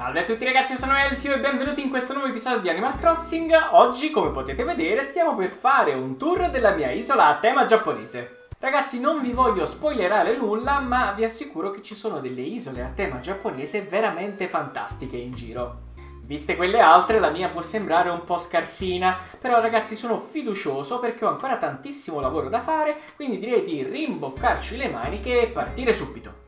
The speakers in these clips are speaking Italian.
Salve a tutti ragazzi, io sono Elfio e benvenuti in questo nuovo episodio di Animal Crossing. Oggi, come potete vedere, stiamo per fare un tour della mia isola a tema giapponese. Ragazzi, non vi voglio spoilerare nulla, ma vi assicuro che ci sono delle isole a tema giapponese veramente fantastiche in giro. Viste quelle altre, la mia può sembrare un po' scarsina, però ragazzi sono fiducioso perché ho ancora tantissimo lavoro da fare, quindi direi di rimboccarci le maniche e partire subito.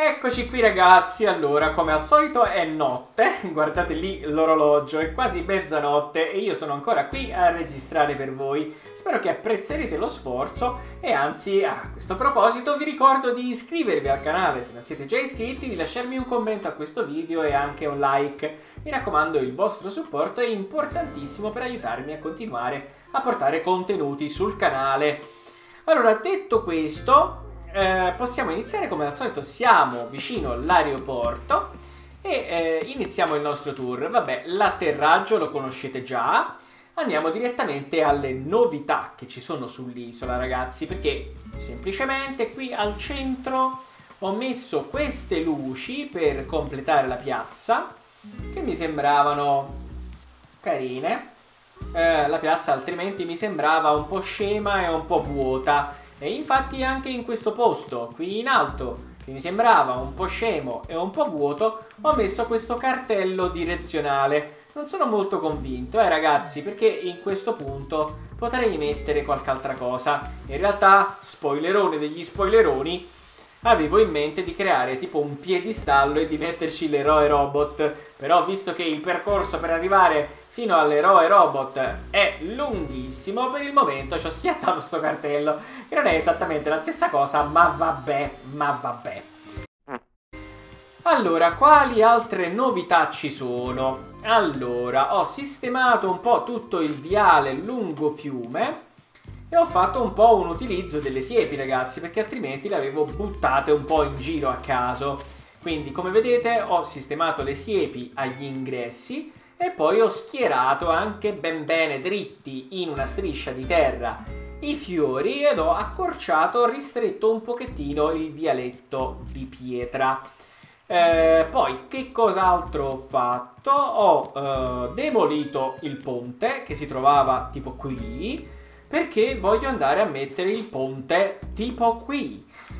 Eccoci qui ragazzi, allora come al solito è notte, guardate lì l'orologio, è quasi mezzanotte e io sono ancora qui a registrare per voi. Spero che apprezzerete lo sforzo e anzi a questo proposito vi ricordo di iscrivervi al canale se non siete già iscritti, di lasciarmi un commento a questo video e anche un like. Mi raccomando il vostro supporto è importantissimo per aiutarmi a continuare a portare contenuti sul canale. Allora detto questo eh, possiamo iniziare come al solito, siamo vicino all'aeroporto e eh, iniziamo il nostro tour. Vabbè, l'atterraggio lo conoscete già, andiamo direttamente alle novità che ci sono sull'isola ragazzi, perché semplicemente qui al centro ho messo queste luci per completare la piazza, che mi sembravano carine. Eh, la piazza altrimenti mi sembrava un po' scema e un po' vuota e infatti anche in questo posto, qui in alto, che mi sembrava un po' scemo e un po' vuoto, ho messo questo cartello direzionale. Non sono molto convinto, eh ragazzi, perché in questo punto potrei mettere qualche altra cosa. In realtà, spoilerone degli spoileroni, avevo in mente di creare tipo un piedistallo e di metterci l'eroe robot. Però visto che il percorso per arrivare fino all'eroe robot è lunghissimo, per il momento ci ho schiattato sto cartello, che non è esattamente la stessa cosa, ma vabbè, ma vabbè. Allora, quali altre novità ci sono? Allora, ho sistemato un po' tutto il viale lungo fiume e ho fatto un po' un utilizzo delle siepi, ragazzi, perché altrimenti le avevo buttate un po' in giro a caso. Quindi, come vedete, ho sistemato le siepi agli ingressi e poi ho schierato anche ben bene dritti in una striscia di terra i fiori ed ho accorciato, ristretto un pochettino il vialetto di pietra. Eh, poi che cos'altro ho fatto? Ho eh, demolito il ponte che si trovava tipo qui perché voglio andare a mettere il ponte tipo qui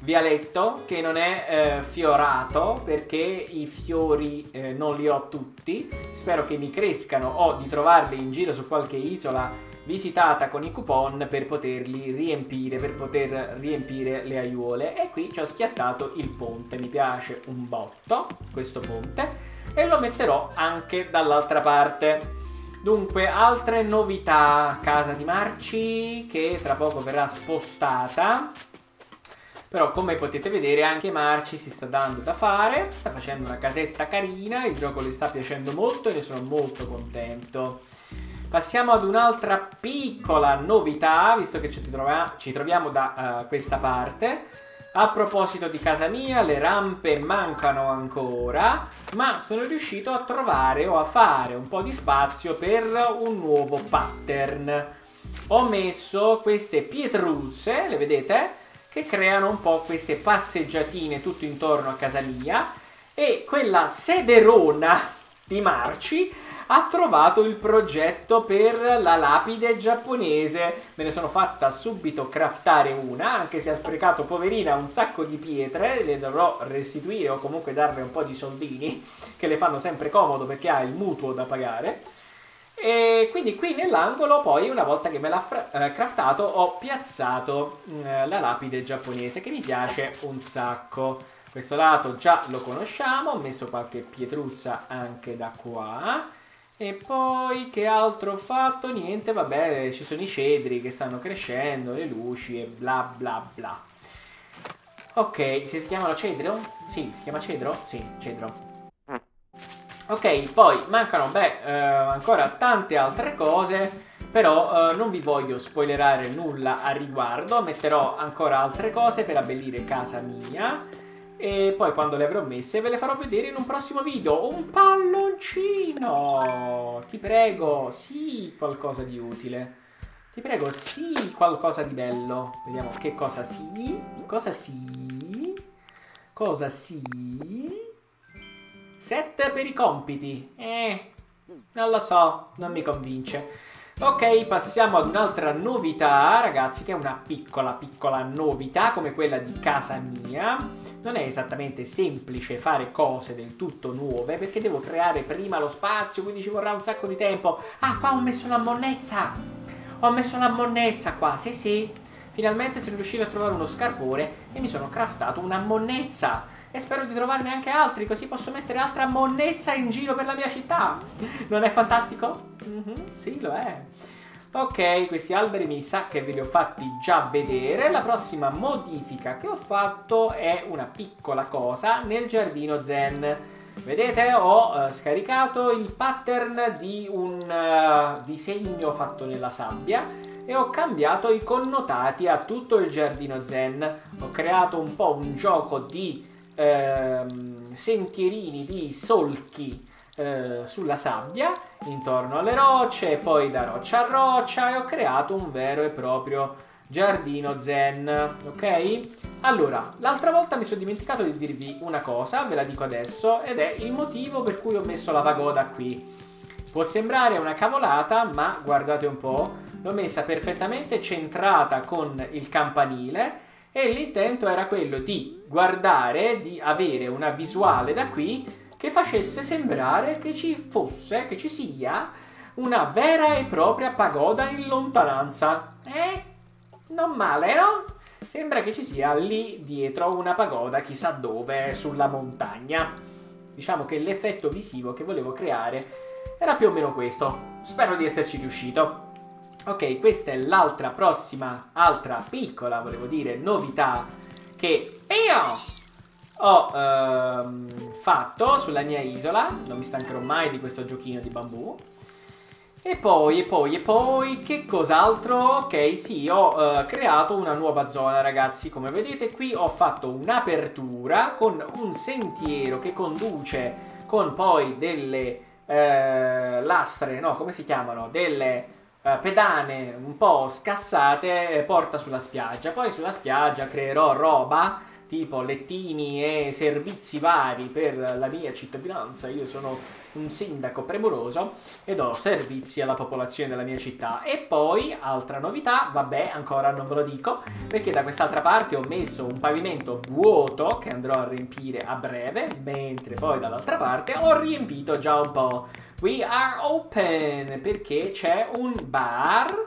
vialetto che non è eh, fiorato perché i fiori eh, non li ho tutti spero che mi crescano o di trovarli in giro su qualche isola visitata con i coupon per poterli riempire, per poter riempire le aiuole. E qui ci ho schiattato il ponte, mi piace un botto questo ponte e lo metterò anche dall'altra parte. Dunque, altre novità, casa di Marci che tra poco verrà spostata. Però come potete vedere anche Marci si sta dando da fare, sta facendo una casetta carina, il gioco le sta piacendo molto e ne sono molto contento. Passiamo ad un'altra piccola novità, visto che ci, trova ci troviamo da uh, questa parte. A proposito di casa mia, le rampe mancano ancora, ma sono riuscito a trovare o a fare un po' di spazio per un nuovo pattern. Ho messo queste pietruzze, le vedete? Che creano un po' queste passeggiatine tutto intorno a casa mia e quella sederona di Marci ha trovato il progetto per la lapide giapponese. Me ne sono fatta subito craftare una, anche se ha sprecato poverina un sacco di pietre, le dovrò restituire o comunque darle un po' di soldini che le fanno sempre comodo perché ha il mutuo da pagare. E quindi qui nell'angolo poi una volta che me l'ha eh, craftato ho piazzato eh, la lapide giapponese che mi piace un sacco. Questo lato già lo conosciamo, ho messo qualche pietruzza anche da qua. E poi che altro ho fatto? Niente, vabbè, ci sono i cedri che stanno crescendo, le luci e bla bla bla. Ok, si chiamano cedro? Sì, si chiama cedro? Sì, cedro. Ok, poi mancano, beh, eh, ancora tante altre cose. Però eh, non vi voglio spoilerare nulla a riguardo, metterò ancora altre cose per abbellire casa mia e poi quando le avrò messe ve le farò vedere in un prossimo video. Un palloncino! Ti prego, sì, qualcosa di utile. Ti prego, sì, qualcosa di bello. Vediamo che cosa sì. Cosa sì. Cosa sì. Set per i compiti. Eh, non lo so, non mi convince. Ok, passiamo ad un'altra novità, ragazzi, che è una piccola, piccola novità come quella di casa mia. Non è esattamente semplice fare cose del tutto nuove perché devo creare prima lo spazio, quindi ci vorrà un sacco di tempo. Ah, qua ho messo la monnezza! Ho messo la monnezza qua, sì sì. Finalmente sono riuscito a trovare uno scarpone e mi sono craftato una monnezza e spero di trovarne anche altri, così posso mettere altra monnezza in giro per la mia città. Non è fantastico? Mm -hmm, sì, lo è. Ok, questi alberi mi sa che ve li ho fatti già vedere. La prossima modifica che ho fatto è una piccola cosa nel giardino zen. Vedete, ho uh, scaricato il pattern di un uh, disegno fatto nella sabbia e ho cambiato i connotati a tutto il giardino zen. Ho creato un po' un gioco di ehm, sentierini di solchi eh, sulla sabbia intorno alle rocce poi da roccia a roccia e ho creato un vero e proprio giardino zen, ok? Allora, l'altra volta mi sono dimenticato di dirvi una cosa, ve la dico adesso, ed è il motivo per cui ho messo la pagoda qui. Può sembrare una cavolata, ma guardate un po', l'ho messa perfettamente centrata con il campanile e l'intento era quello di guardare, di avere una visuale da qui che facesse sembrare che ci fosse, che ci sia una vera e propria pagoda in lontananza. Eh? Non male, no? Sembra che ci sia lì dietro una pagoda, chissà dove, sulla montagna. Diciamo che l'effetto visivo che volevo creare era più o meno questo. Spero di esserci riuscito. Ok, questa è l'altra prossima, altra piccola, volevo dire, novità che io ho ehm, fatto sulla mia isola. Non mi stancherò mai di questo giochino di bambù. E poi, e poi, e poi, che cos'altro? Ok, sì, ho uh, creato una nuova zona, ragazzi. Come vedete qui ho fatto un'apertura con un sentiero che conduce con poi delle uh, lastre, no, come si chiamano? Delle uh, pedane un po' scassate e porta sulla spiaggia. Poi sulla spiaggia creerò roba tipo lettini e servizi vari per la mia cittadinanza. Io sono un sindaco premuroso e do servizi alla popolazione della mia città. E poi, altra novità, vabbè, ancora non ve lo dico, perché da quest'altra parte ho messo un pavimento vuoto che andrò a riempire a breve, mentre poi dall'altra parte ho riempito già un po'. We are open perché c'è un bar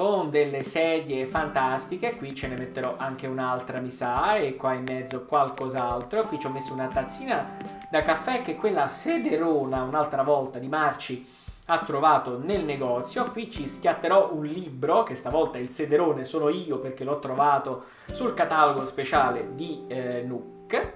con delle sedie fantastiche. Qui ce ne metterò anche un'altra, mi sa, e qua in mezzo qualcos'altro. Qui ci ho messo una tazzina da caffè che quella sederona un'altra volta di Marci ha trovato nel negozio. Qui ci schiatterò un libro, che stavolta il sederone sono io perché l'ho trovato sul catalogo speciale di eh, Nook.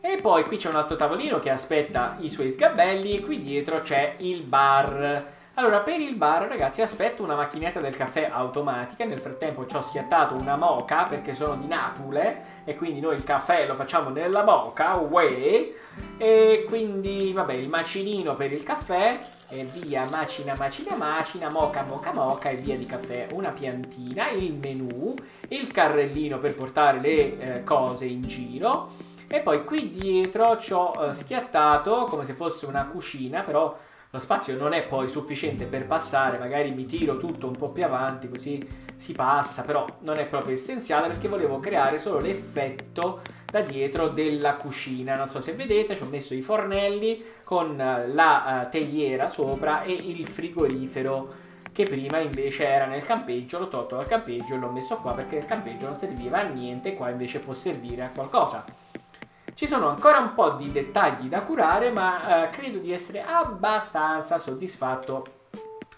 E poi qui c'è un altro tavolino che aspetta i suoi sgabelli e qui dietro c'è il bar. Allora, per il bar, ragazzi, aspetto una macchinetta del caffè automatica. Nel frattempo ci ho schiattato una moca perché sono di Napole e quindi noi il caffè lo facciamo nella moca, uè. E quindi, vabbè, il macinino per il caffè e via macina macina macina, moca moca moca e via di caffè. Una piantina, il menù, il carrellino per portare le eh, cose in giro e poi qui dietro ci ho uh, schiattato come se fosse una cucina, però lo spazio non è poi sufficiente per passare, magari mi tiro tutto un po' più avanti così si passa, però non è proprio essenziale perché volevo creare solo l'effetto da dietro della cucina. Non so se vedete, ci ho messo i fornelli con la uh, teiera sopra e il frigorifero che prima invece era nel campeggio, l'ho tolto dal campeggio e l'ho messo qua perché il campeggio non serviva a niente, qua invece può servire a qualcosa. Ci sono ancora un po' di dettagli da curare, ma eh, credo di essere abbastanza soddisfatto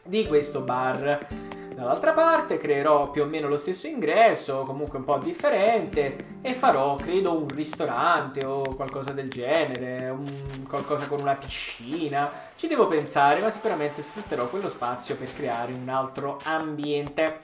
di questo bar. dall'altra parte, creerò più o meno lo stesso ingresso, comunque un po' differente, e farò, credo, un ristorante o qualcosa del genere, un, qualcosa con una piscina. Ci devo pensare, ma sicuramente sfrutterò quello spazio per creare un altro ambiente.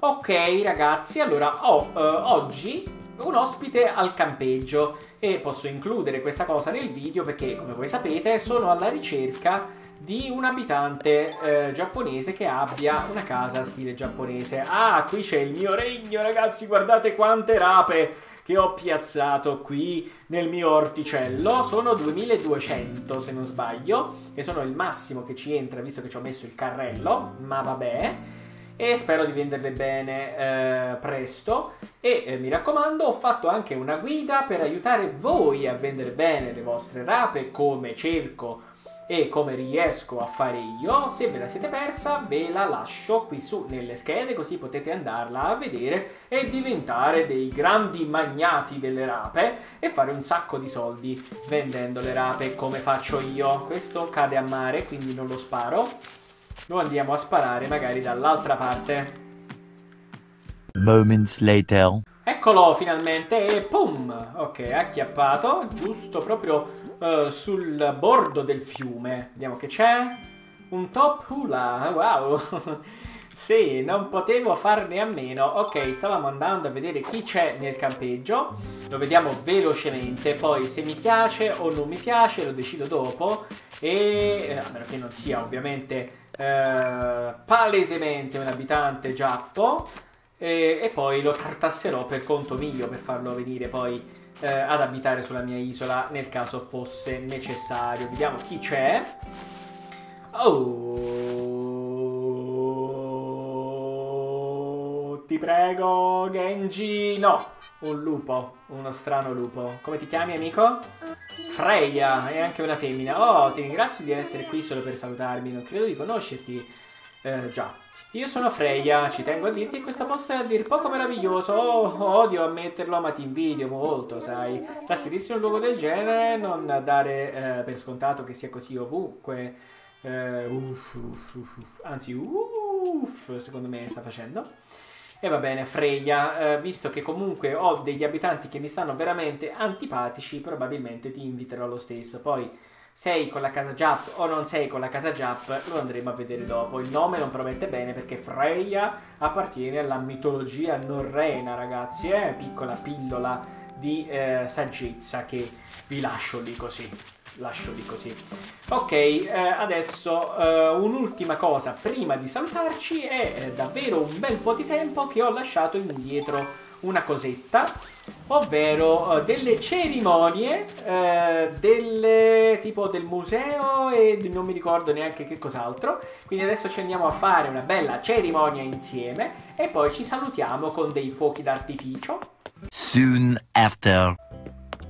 Ok ragazzi, allora ho eh, oggi un ospite al campeggio e posso includere questa cosa nel video perché come voi sapete sono alla ricerca di un abitante eh, giapponese che abbia una casa stile giapponese. Ah, qui c'è il mio regno, ragazzi, guardate quante rape che ho piazzato qui nel mio orticello. Sono 2200 se non sbaglio e sono il massimo che ci entra visto che ci ho messo il carrello, ma vabbè. E spero di venderle bene eh, presto. E eh, mi raccomando, ho fatto anche una guida per aiutare voi a vendere bene le vostre rape, come cerco e come riesco a fare io, se ve la siete persa ve la lascio qui su nelle schede così potete andarla a vedere e diventare dei grandi magnati delle rape e fare un sacco di soldi vendendo le rape come faccio io. Questo cade a mare quindi non lo sparo, lo andiamo a sparare magari dall'altra parte. Moments later. Eccolo finalmente e pum! Ok, acchiappato, giusto proprio uh, sul bordo del fiume. Vediamo che c'è. Un top hula, wow! sì, non potevo farne a meno. Ok, stavamo andando a vedere chi c'è nel campeggio. Lo vediamo velocemente. Poi se mi piace o non mi piace lo decido dopo. E eh, a meno che non sia ovviamente eh, palesemente un abitante giappo. E, e poi lo tartasserò per conto mio per farlo venire poi eh, ad abitare sulla mia isola nel caso fosse necessario. Vediamo chi c'è. Oh, ti prego, Genji. No, un lupo, uno strano lupo. Come ti chiami, amico? Freya, è anche una femmina. Oh, ti ringrazio di essere qui solo per salutarmi. Non credo di conoscerti. Eh, già. Io sono Freya, ci tengo a dirti che questo posto è a dir poco meraviglioso. Oh, odio ammetterlo, ma ti invidio molto, sai. Trasferirsi in un luogo del genere, non dare eh, per scontato che sia così ovunque. Eh, uff, uff, uff, anzi, uff, secondo me sta facendo. E va bene, Freya, eh, visto che comunque ho degli abitanti che mi stanno veramente antipatici, probabilmente ti inviterò lo stesso. Poi sei con la casa Jap o non sei con la casa Jap, lo andremo a vedere dopo. Il nome non promette bene perché Freya appartiene alla mitologia norrena, ragazzi. È eh? piccola pillola di eh, saggezza che vi lascio lì così. Lascio lì così. Ok, eh, adesso eh, un'ultima cosa prima di salutarci. È eh, davvero un bel po' di tempo che ho lasciato indietro una cosetta, ovvero uh, delle cerimonie, uh, delle, tipo del museo e non mi ricordo neanche che cos'altro. Quindi adesso ci andiamo a fare una bella cerimonia insieme e poi ci salutiamo con dei fuochi d'artificio. Soon after.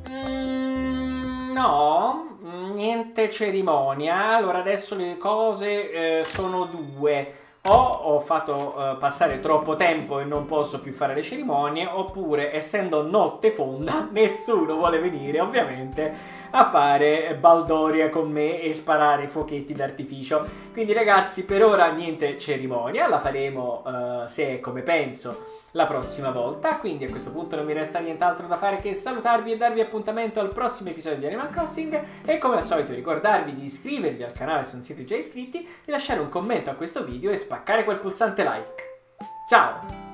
Mm, no, niente cerimonia. Allora adesso le cose eh, sono due o ho fatto uh, passare troppo tempo e non posso più fare le cerimonie, oppure essendo notte fonda, nessuno vuole venire ovviamente a fare baldoria con me e sparare fuochetti d'artificio. Quindi ragazzi, per ora niente cerimonia, la faremo uh, se come penso la prossima volta. Quindi a questo punto non mi resta nient'altro da fare che salutarvi e darvi appuntamento al prossimo episodio di Animal Crossing e come al solito ricordarvi di iscrivervi al canale se non siete già iscritti, di lasciare un commento a questo video e spaccare quel pulsante like. Ciao!